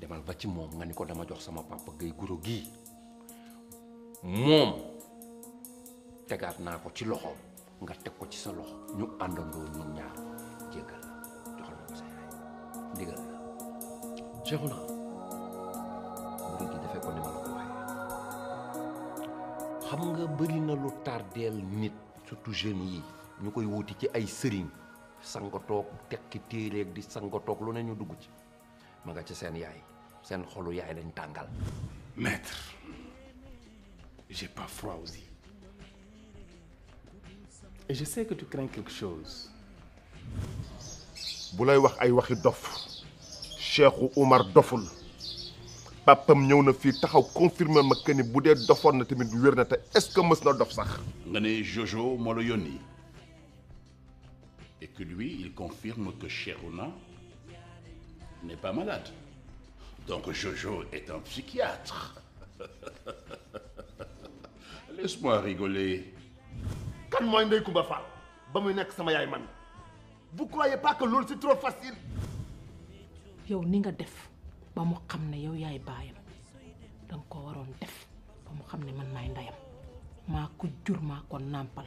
demal ba ci moom nga ni ko dama jox sama papa gay guro gii moom tegaat naa ko ci loxoom nga teg ko ci sa loxo ñu àndandoo ñun ñaar jéggal la ndigal joxu naa murid yi dafay ko ni ma la ko waxee xam nga bëri na lu tardeel nit surtout jeunes yi ñu koy wuti ci ay sëriñ sangatoog tekki téeréeg di sangatoog lu ne ñu dugg ci ma nga ci seen yaay seen xolu yaay lañ tàngal maître j'ai pas froid aux yeux et je sais que tu crains quelque chose bu lay wax ay waxi dof Cheikhou Oumar doful papam ñëw na fii taxaw confirmer ma que ni bu dee dofoon na tamit wér na te est-ce que mës na dof sax nga ne Jojo moo la yónni Et que lui, il confirme que Cherouna n'est pas malade. Donc Jojo est un psychiatre. Laisse-moi rigoler. Quand moi, je Kumba Fall, ba muy nekk sama yaay man vous croyez pas que loolu c'est trop facile. yow ni nga def ba mu xam ne yow yaay baayam da nga ko waroon def ba mu xam ne man maay ndeyam maa ko jur maa ko nàmpal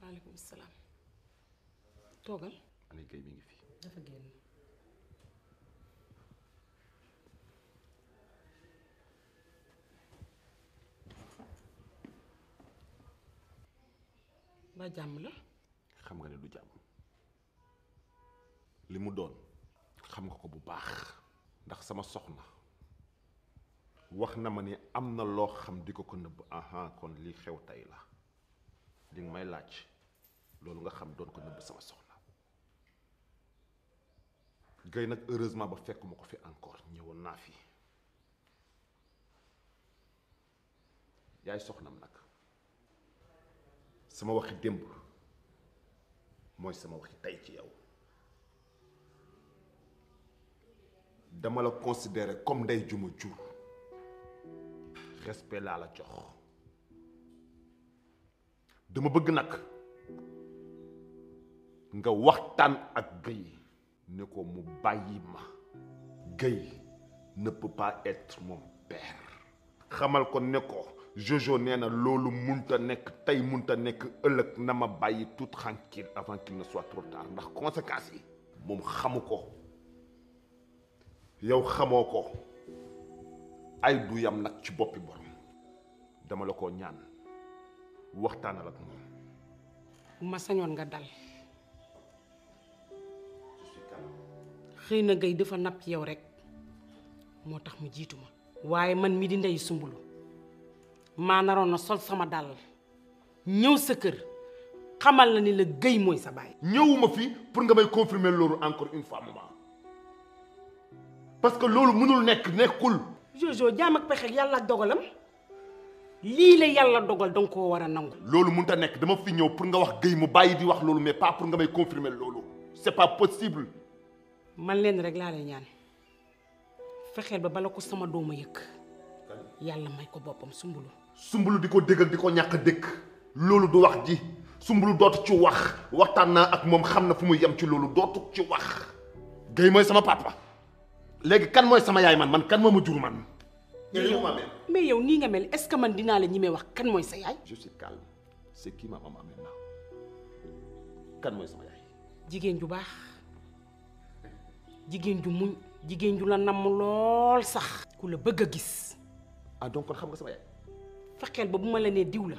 maaleykum salaam. toogal. Aliou Guèye mi ngi fi. dafa génn. ba jàmm la. xam nga ne du jàmm li mu doon xam nga ko bu baax ndax sama soxna wax na ma ni am na loo xam di ko ko nëbb aha kon lii xew tey la li nga may laaj loolu nga xam doon ko nëbb sama soxna gay nag heureusement ba fekkuma ko fi encore ñëwoon naa fi yaay soxnam nag sama waxi démb mooy sama waxi tey ci yow dama la considérer comme ndey ju ma jur respect laa la jox dama bëgg nag nga waxtaan ak Guy ne ko mu bàyyi ma Guy ne peut pas être mon père xamal ko ne ko Jojo nee na loolu munta nekk tey munta nekk ëllëg na ma bàyyi tout tranquille avant qu'il ne soit trop tard ndax conséquences yi moom xamu ko yow xamoo ko ay du yam nag ci boppi borom dama la ko ñaan waxtaanal ak moom. bu ma sañoon nga dal xëy na gay dafa napp yow rek moo tax mu jiitu ma waaye man mi di ndey sumbulu maa naroon na sol sama dàll ñëw sa kër xamal la ni la Guèye mooy sa baay. ñëwuma fi pour nga may confirmer loolu encore une fois maman parce que loolu mënul nekk nekkul. Jojo jaam ak pexe yàlla ak dogalam lii la yàlla dogal danga koo war a nangu. loolu mënut a nekk dama fi ñëw pour nga wax Guèye mu bàyyi di wax loolu mais pas pour nga may confirmer loolu c'est pas possible. man leen rek laa lay ñaan. fexeel ba bala ko sama dooma yëkk yàlla may ko boppam sumbulu sumbulu di ko dégg di ko ñàkk dëkk loolu du wax ji sumbulu dootu ci wax waxtaan naa ak moom xam na fu muy yem ci loolu dootu ci wax gay mooy sama papa léegi kan mooy sama yaay man man kan moo ma jur man mais yow nii nga mel est-ce que man dinaa la ñimee wax kan mooy sa yaay je suis calme c'est qui ma maman maintenant kan mooy sama yaay jigéen ju baax jigéen ju muñ jigéen ju la namm lool sax ku la bëgg a gis ah donc kon xam nga sama yaay fexeel ba bu ma la nee diw la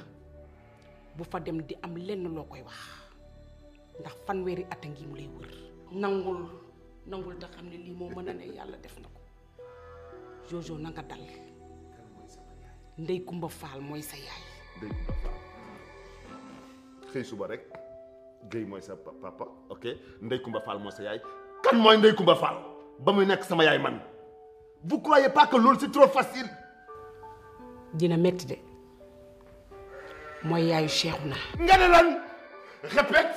bu fa dem di am lenn loo koy wax ndax fanweeri at a ngi mu lay wër nangul nangul te xam ne lii moo mën a ne yàlla def na ko Jojo na nga dal Ndey Kumba Faal mooy sa yaay dégg nga xëy suba rek Guèye mooy sa pa- papa ok Ndey Kumba Fall mooy sa yaay kan mooy Ndey Kumba Fall ba muy nekk sama yaay man vous croyez pas que loolu c'est trop facile dina metti de mooy yaayu Cheikhouna nga ne lan répète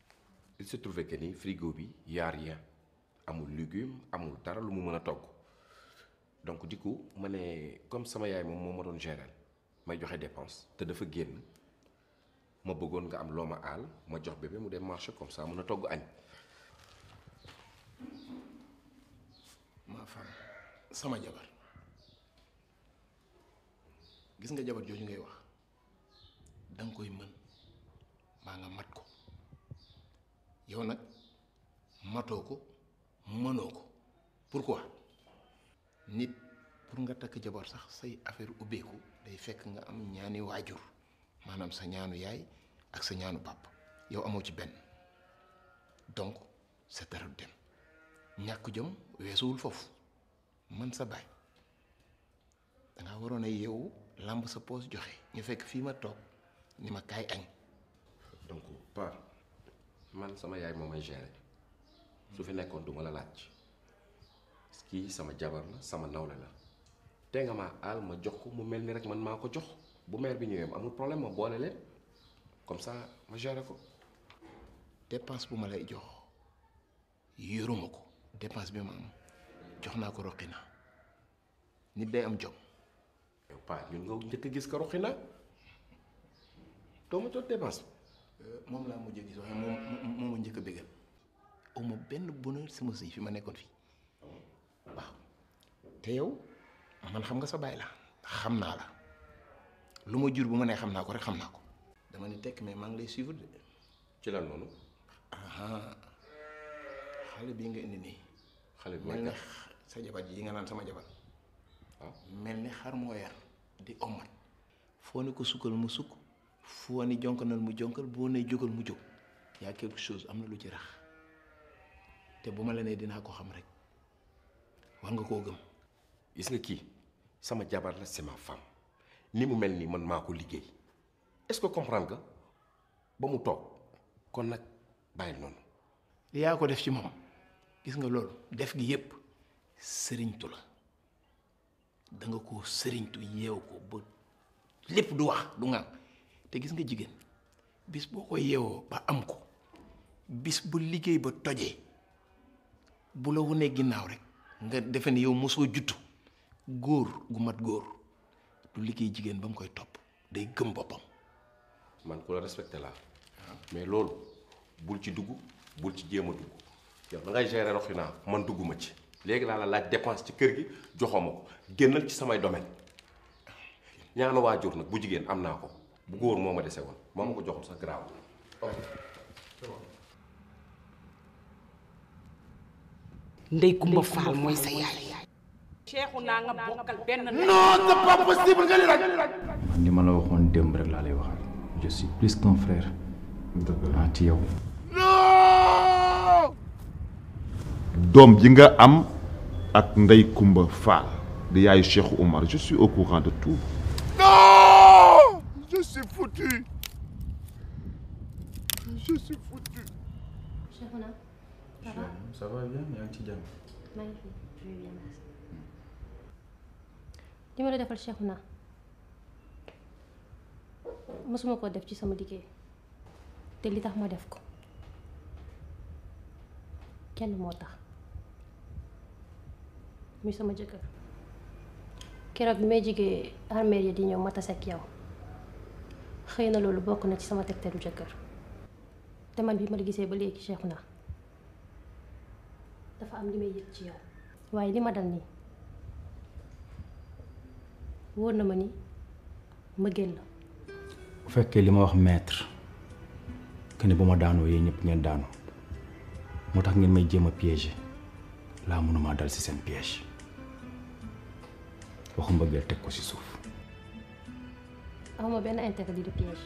il se trouvait que ni frigo bi y a rien amul légume amul dara lu mu mën a togg donc du coup ma ne comme sama yaay moom moo ma doon gérer may joxe dépense te dafa génn ma bëggoon nga am loo ma aal ma jox bébé mu dem marché comme ça mën a togg añ. ma femme sama jabar gis nga jabar jooju ngay wax da nga koy mën maa nga mat ko yow nag matoo ko mënoo ko pourquoi nit pour nga takk jabar sax say affaire ubbeeku day fekk nga am ñaani waajur maanaam sa ñaanu yaay ak sa ñaanu pàpp yow amoo ci benn donc sa dara du dem ñàkk jom weesuwul foofu man sa baay da nga waroon a yeewu làmb sa poos joxe ñu fekk fii ma toog ni ma kaay añ donc pa man sama yaay moo may gérer su fi nekkoon du ma la laaj kii sama jabar la sama nawle la te nga ma aal ma jox ko mu mel ni rek man maa ko jox bu maire bi ñëwee amul problème ma boole leen comme ça ma gérer ko dépense bu ma lay jox yoruma ko dépense bi ma am jox naa ko roqi na nit day am jom yow paa ñun nga njëkk a gis ka roqi naa doo ma jot dépense euh, moom laa mujj a gis waaye moom moom ma njëkk a bégal aw ma benn bonheur sama sëy fi ma nekkoon fii waaw te yow man xam nga sa baay la xam naa la lu ma jur bu ma nee xam naa ko rek xam naa ko dama ne tekk mais maa ngi lay suivre de ci lan noonu aha xale bii nga indi nii xale bi mel ne sa jabar ji nga naan sama jabar waaw mel ne xar moo yar di omat foo ne ko sukkal mu sukk foo ne jonkanal mu jonkal boo ne jógal mu jóg yaa quelque chose am na lu ci rax te bu ma la nee dinaa ko xam rek war nga koo gëm gis nga kii sama jabar la c'est ma femme ni mu mel nii man maa ko liggéey est-ce que comprendre nga ba mu toog kon nag bàyyi noonu yaa ko def ci moom gis nga loolu def gi yépp sëriñtu la da nga ko sëriñtu yeew ko ba lépp du wax du ngaan te gis nga jigéen bis boo ko yeewoo ba am ko bis bu liggéey ba tojee bu la wunee ginnaaw rek nga defe ne yow mosoo juttu góor gu mat góor du liggéey jigéen ba mu koy topp day gëm boppam. man ku la respecté laa. mais loolu bul ci dugg bul ci jéem a dugg yow da ngay gérer Roxina man dugguma ci. léegi laa la laaj dépense ci kër gi joxoo ma ko génnal ci samay domaine ñaanu waajur nag bu jigéen am naa ko bu góor moo ma dese woon moo ma ko joxul sax garaaw. ndey kumba faal mooy sa yaay ceexu naa nga bokkal benn. non c'est pas possible nga li rek. li ma la waxoon démb rek laa lay waxal je suis plus qu'un frère. dëgg la ci yow. non. doom ji nga am ak ndey Kumba Fall di yaayu Cheikh Oumar je suis au courant de tout. non je suis foutu je suis foutu. ça va ça va bien yaa ngi ci jàmm. maa ngi fi je vais bien merci. li ma la defal Cheikhouna mosuma koo def ci sama liggéey te li tax ma def ko kenn moo tax muy sama jëkkër keroog bi may jigee armée yi di ñëw ma tase ak yow xëy na loolu bokk na ci sama tegtalu jëkkër te man bi ma la gisee ba léegi Cheikh naa dafa am li may yëg ci yow waaye li ma dal nii wóor na ma ni mbëggeel la bu fekkee li ma wax maître que ne bu ma daanoo yéen ñëpp ngeen daanu moo tax ngeen may jéem a piéger laa mënuma dal ci seen piège waxu mbëggeel teg ko ci suuf awma benn interdit de piège.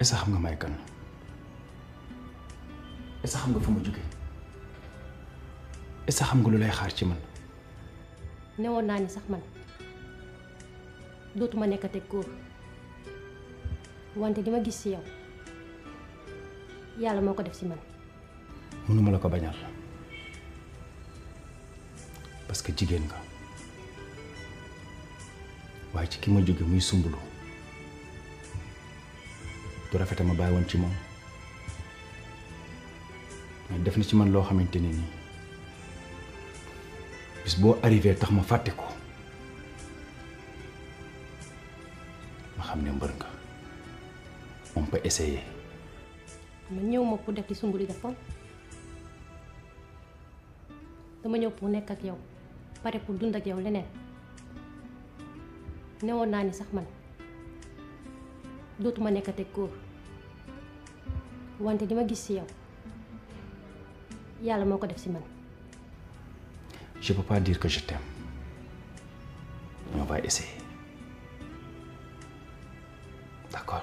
est-ce que xam nga may kan est-ce que xam nga fu ma jóge est-ce que xam nga lu lay xaar ci man. newoon naa ni sax man dootuma nekkate góor wante li ma gis ci yow yàlla moo ko def ci man. mënuma la ko bañal parce que jigéen nga waaye ci ki ma jóge muy sumbulu du rafet ma bàyyi woon ci moom mais def na ci man loo xamante ne nii bis boo arrivé tax ma fàtte ko ma xam ne mbër nga on peut essayer ma ñëw ma pour def li Soumboulou defoon dama ñëw pour nekk ak yow pare pour dund ak yow leneen newoon naa ni sax man dootuma nekkate góor wante li ma gis ci yow yàlla moo ko def ci man. je peux pas dire que je t'aime mais on va essayer d'accord.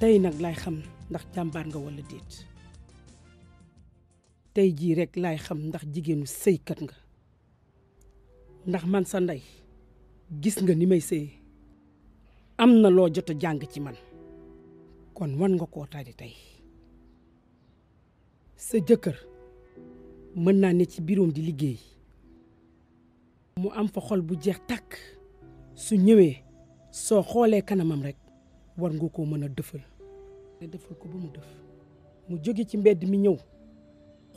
tey nag laay xam ndax jàmbaar nga walla déet tey jii rekk laay xam ndax jigéenu sëykat nga ndax man sa ndey gis nga ni may sëy am na loo jot a jàng ci man kon wan nga koo tari tey sa jëkkër mën naa ne ci biroom di liggéey mu am fa xol bu jeex tàkk su ñëwee soo xoolee kanamam rek war nga koo mën a dëfal nga dëfal ko ba mu dëf mu jóge ci mbedd mi ñëw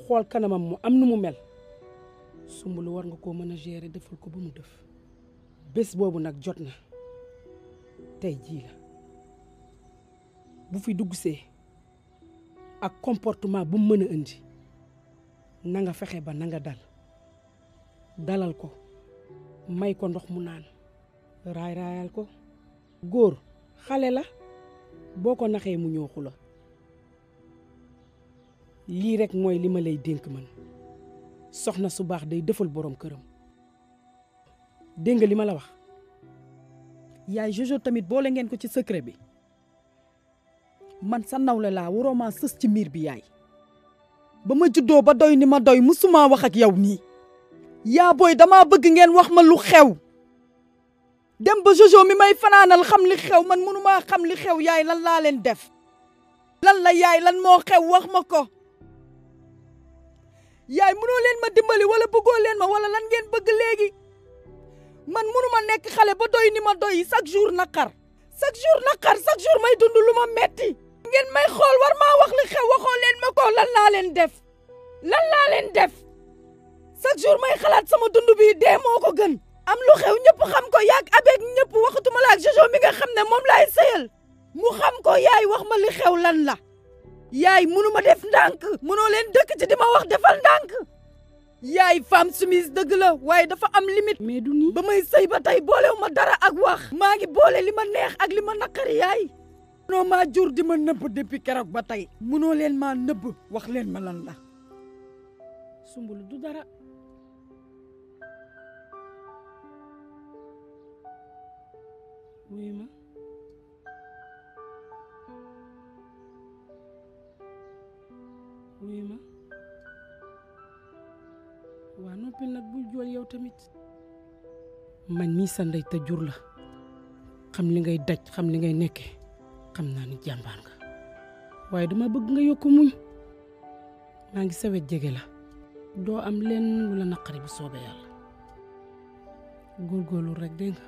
xool kanamam mu am nu mu mel sumbulu war nga koo mën a gérer dëfal ko ba mu dëf bés boobu nag jot na tey jii la bu fi dugg see ak comportement bu mën a indi na nga fexe ba na nga dal dalal ko may ko ndox mu naan raay raayal ko góor xale la boo ko naxee mu ñooxu la lii rek mooy li ma lay dénk man soxna su baax day defal boroom këram dégg nga li ma la wax yaay Jojo tamit boole ngeen ko ci secret bi man sa nawle laa waroo maa sës ci miir bi yaay ba ma juddoo ba doy ni ma doy musuma wax ak yow nii yaa booy damaa bëgg ngeen wax ma lu xew dem ba jojo mi may fanaanal xam li xew man mënumaa xam li xew yaay lan laa leen def lan la yaay lan moo xew wax ma ko yaay mënoo leen ma dimbali wala bëggoo leen ma wala lan ngeen bëgg léegi man mënuma nekk xale ba doy ni ma doy chaque jour naqar chaque jour naqar chaque jour may dund lu ma metti ngeen may xool war maa wax li xew waxoo leen ma ko lan laa leen def lan laa leen def chaque jour may xalaat sama dund bii dee moo ko gën am lu xew ñëpp xam ko yaag abeeg ñëpp waxatuma la ak Jojo mi nga xam ne moom laay sëyal mu xam ko yaay wax ma li xew lan la yaay mënuma def ndànk mënoo leen dëkk ci di ma wax defal ndànk yaay femme soumise dëgg la waaye dafa am limite. mais du nii ba may sëy ba tey boolewu ma dara ak wax. maa ngi boole li ma neex ak li ma naqari yaay. munoo maa jur di ma nëbb depuis keroog ba tey. munoo leen maa nëbb wax leen ma lan la. sumbulu du dara. wuyu ma. wuyu ma waa noppi nag bul jool yow tamit man mii sa ndey te jur la xam li ngay daj xam li ngay nekke xam naa ni jàmbaar nga waaye dama bëgg nga yokk muñ maa ngi sawet jege la doo am lenn lu la naqari bu soobee yàlla góorgóorlu rek dégg nga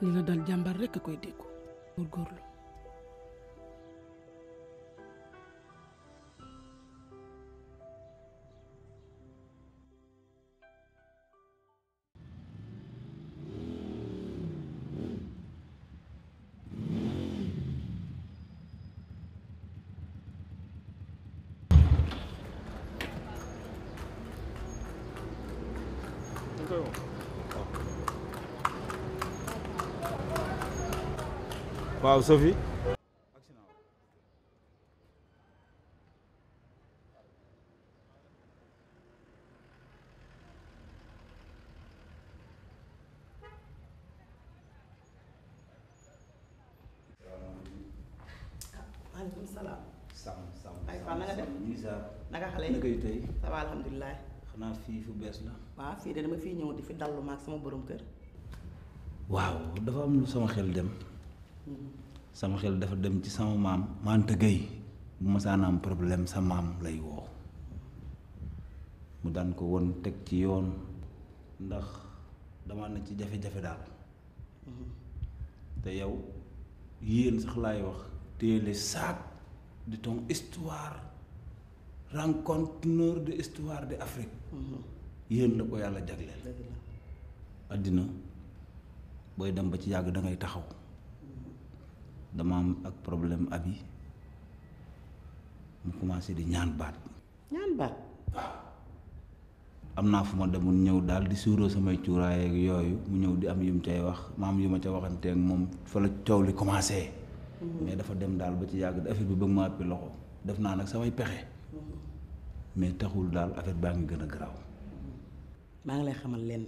li la dal jàmbar rekk a koy dékku góorgóorlu waaw Sophie maaleykum salaam. Sam Sam Baye Fall na nga def Lisa. naka xale yi naka yu tey. ça va alhamdulilah. xanaa fii fu bees la. waaw fii de dama fiy ñëw di fi dallu maag sama borom kër. waaw dafa am lu sama xel dem. sama xel dafa dem ci sama maam Manta Gueye bu masaan am problème sa maam lay woo mu daan ko won teg ci yoon ndax dama na ci jafe-jafe daal mm-hmm. te yow yéen sax laay wax téele saak di ton histoire rencontreur de histoire de Afrique mhm. yéen la ko yàlla jagleel àddina booy dem ba ci yàgg da ngay taxaw dama am ak problème abi mu commencé di ñaan baat ñaan baat am naa fu ma demul ñëw daal di suuroo samay cuuraay ak yooyu mu ñëw di am yu mu cay wax ma am yu ma ca waxanteeg moom fa la coow li commencé. Mm-hmm. mais dafa dem daal ba ci yàgg affaire bi bëgg ma appi loxo def naa nag samay pexe mm-hmm. mais taxul daal affaire baa ngi gën a garaaw. maa ngi lay xamal lenn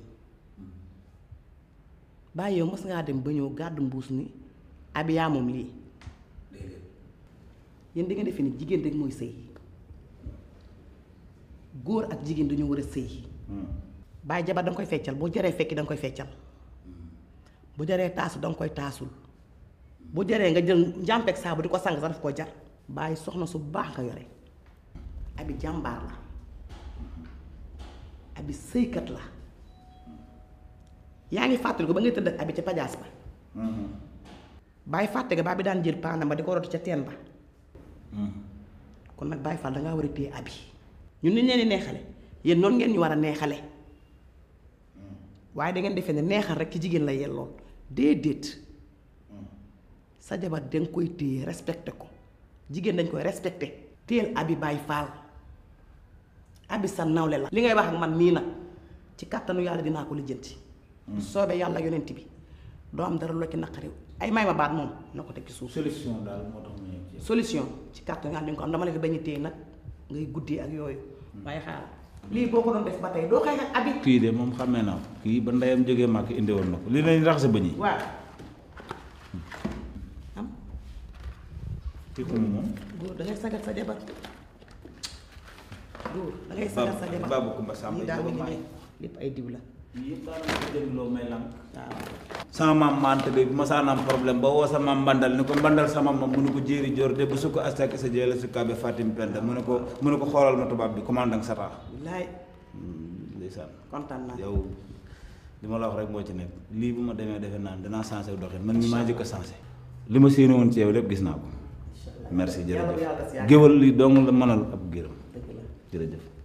bàyyi yow mës ngaa dem ba ñëw gàddu mbuus ni abi yaa moom lii yéen da nga defe ni jigéen rek mooy sëy góor ak jigéen dañu war a sëy bàyyi jabar danga koy feccal boo jaree fekki danga koy feccal bu jaree taasu danga koy taasul bu jaree nga jël njàmpeeg saabu di ko sang sax daf koo jar bàyyi soxna su baax nga yore abi jàmbaar la abi sëykat la yaa ngi fàttali ko ba ngay tëdd ak abi ca pajaas ba mm-hmm. bàyyi fàtte ga baa bi daan jël paanam ba di ko rotu ca teen ba mm-hmm. kon nag bàyyi fàll dangaa war a téye abi ñun ni leen di neexale yéen noonu ngeen ñu war a neexale mm-hmm. waaye da ngeen defee ne neexal rek ci jigéen la yelloon déedéet sa jabar da nga koy téye respecté ko jigéen dañ koy respecté téyel abi bàyyi faal abi sa nawle la li ngay wax ak man nii nag ci kàttanu yàlla dinaa ko lijjanti bu soobee yàlla yonent bi doo am dara loo ci naqari ay may ma baat moom na ko teg ci suuf solution daal moo tax mu ñëw ci yow. solution ci kàttanu yàlla di nga ko am dama la fi bañ a téye nag ngay guddee ak yooyu waaye xaaral lii boo ko doon def ba tey doo xeex ak abi. kii de moom xamee naa ko kii ba ndeyam jógee màkk indi woon na ko lii lañ raxase ba ñi. waaw. am. kii ko moom. góor da ngay sagal sa jabar. góor da ngay sagal sa jabar. Baabu Kumba Samba yi daal mi ngi ne lépp ay diw la. yëpp daanaka jëriñ loo may lam. sama maam mante bi bu ma saan am problème ba woo sa maam mbandal ni ko mbandal sama maam mu ne ko jéeri joor de bu sukk astak sa jëla sukkaabe fatim penda mu ne ko mu ne ko xoolal ma tubaab bi commandant sata bilaay hmm, ndeysaan kontaan naa yow li ma la wax rek moo ci nekk lii bu ma demee defe naan danaa sensé wu doxin man mi maa njëkk a sensé li ma séenoo woon ci yow lépp gis naa ko merci jërëjëf géwal li dong la mënal ab gërëm jërëjëf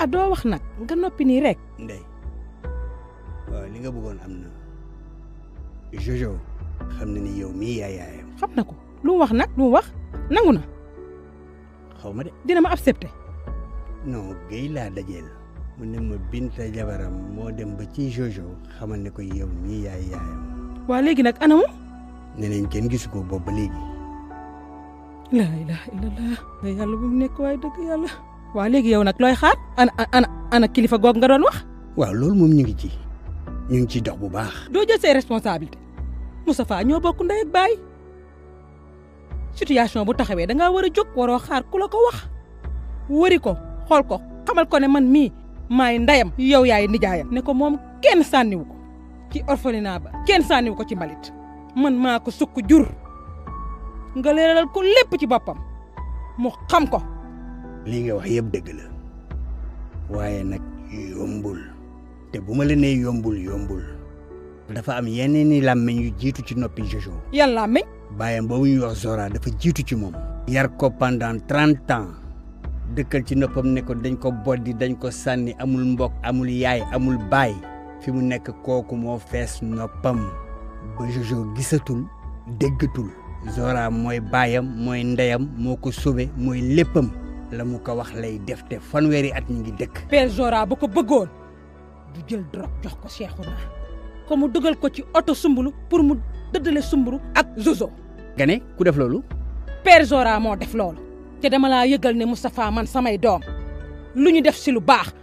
ah doo wax nag nga noppi nii rek ndey waaw li nga bëggoon am na Jojo xam na ni yow mii yaay yaayam xam na ko lu mu wax nag lu mu wax nangu na xaw ma de dina ma accepté non géy laa dajeel mu ne ma Binta jabaram moo dem ba ci Jojo xamal ne ko yow mii yaay yaayam waa léegi nag anamu ne nañ kenn gisu ko boobu ba léegi la ilaha illallah nga yàlla bu mu nekk waaye dëgg yàlla waa léegi yow nag looy xaar ana ana ana kilifa goog nga doon wax waaw loolu moom ñu ngi ci ñu ngi ciy dox bu baax doo jël say responsabilité Moustapha ñoo bokk ndey ak baay situation bu taxawee da ngaa war a jóg waroo xaar ku la ko wax wëri ko xool ko xamal ko ne man mii maay ndeyam yow yaay nijaayam ne ko moom kenn sànniwu ko ci orphelinat ba kenn sànniw ko ci mbalit man maa ko sukk jur nga leeralal ko lépp ci boppam mu xam ko lii nga wax yëpp dëgg la waaye nag yombul te bu ma la nee yombul yombul dafa am yeneen i làmmiñ yu jiitu ci noppi Jojo yan làmmiñ bàyyam boobu ñuy wax Zora dafa jiitu ci moom yar ko pendant trente ans dëkkal ci noppam ne ko dañ ko boddi dañ ko sànni amul mbokk amul yaay amul baay fi mu nekk kooku moo fees noppam ba Jojo gisatul déggatul Zora mooy baayam mooy ndeyam moo ko sauvé mooy léppam la mu ko wax lay def te fanweeri at ñu ngi dëkk. Père Zora bu ko bëggoon du jël drogue jox ko Cheikhouna ko mu dugal ko ci oto sumbulu pour mu dëddale sumbulu ak Jojo. nga ne ku def loolu. Père Zora moo def loolu te dama laa yëgal ne Moustapha man samay doom lu ñu def si lu baax